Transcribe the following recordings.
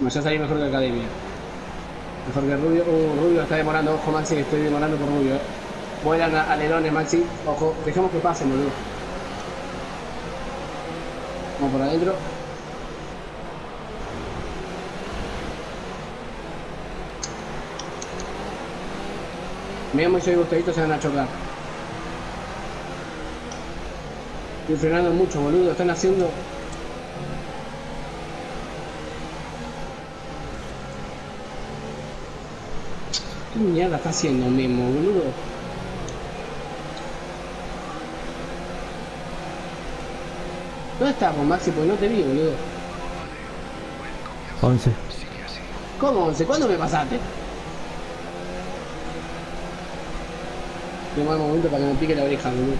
No, ya salí mejor que Academia. Mejor que Rubio. Uh, Rubio está demorando. Ojo, Maxi, estoy demorando por Rubio. eh. Vuelan a- alerones, Maxi. Ojo, dejemos que pasen, boludo. Vamos por adentro. Memo y soy gustadito se van a chocar. Estoy frenando mucho, boludo. Están haciendo. ¿Qué mierda está haciendo Memo, boludo? ¿Dónde estás, vos, Maxi? Porque no te vi, boludo. 11. ¿Cómo, once? ¿Cuándo me pasaste? Qué mal momento para que me pique la oreja, boludo.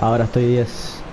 Ahora estoy 10.